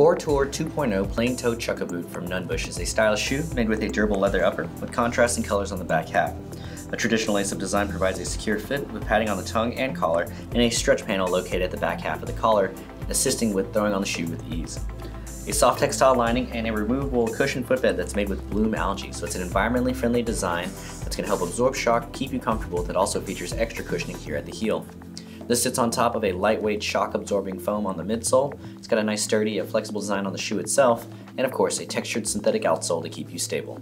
Kore Tour 2.0 Plain Toe Chukka Boot from Nunn Bush is a stylish shoe made with a durable leather upper with contrasting colors on the back half. A traditional lace-up design provides a secure fit with padding on the tongue and collar and a stretch panel located at the back half of the collar, assisting with throwing on the shoe with ease. A soft textile lining and a removable cushion footbed that's made with bloom algae, so it's an environmentally friendly design that's going to help absorb shock, keep you comfortable, that also features extra cushioning here at the heel. This sits on top of a lightweight shock-absorbing foam on the midsole. It's got a nice sturdy yet flexible design on the shoe itself, and of course a textured synthetic outsole to keep you stable.